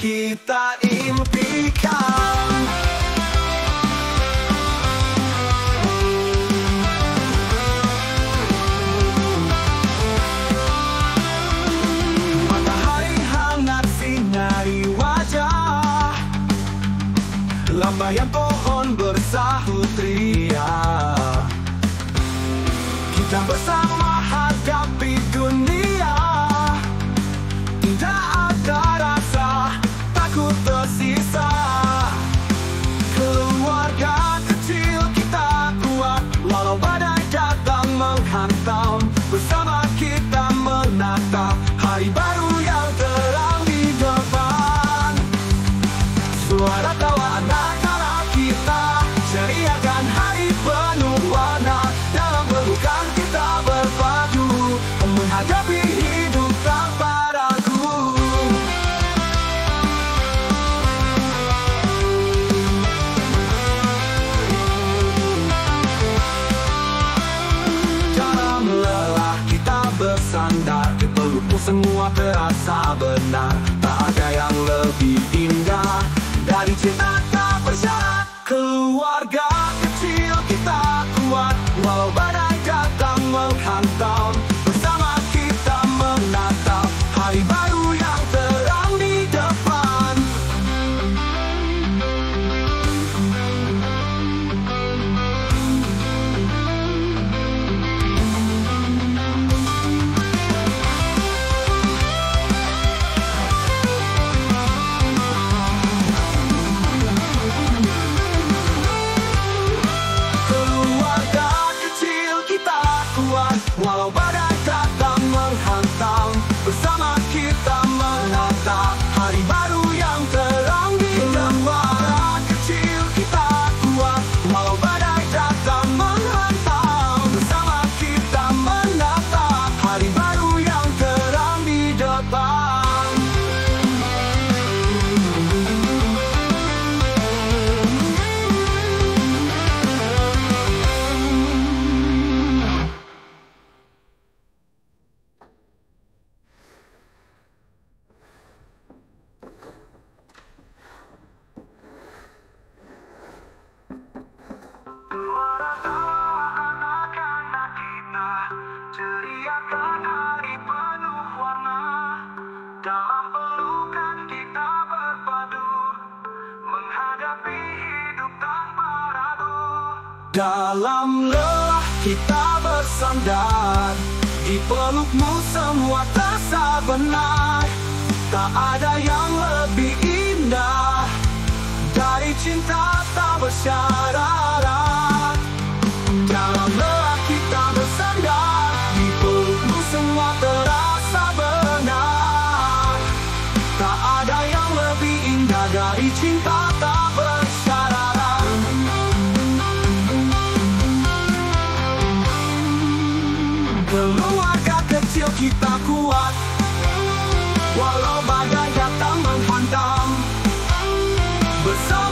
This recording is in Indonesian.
kita impikan. Matahari hangat sinari wajah. Lambaian pohon bersahut ria. Kita bersama tersisa. Keluarga kecil kita kuat Walau badai datang menghantam. Bersama kita menatap Hari baru yang terang di depan. Suara tawa anak-anak lelah kita bersandar. Di pelukmu semua terasa benar. Tak ada yang lebih indah Dari cinta tak bersyarat Keluarga kecil kita kuat. Walau badai datang menghantam Walau badai datang menghantam Dalam lelah kita bersandar Di pelukmu semua terasa benar. Tak ada yang lebih indah dari cinta tak bersyarat Dalam lelah kita bersandar Di pelukmu semua terasa benar. Tak ada yang lebih indah dari cinta tak Keluarga kecil kita kuat. Walau badai datang menghantam Besar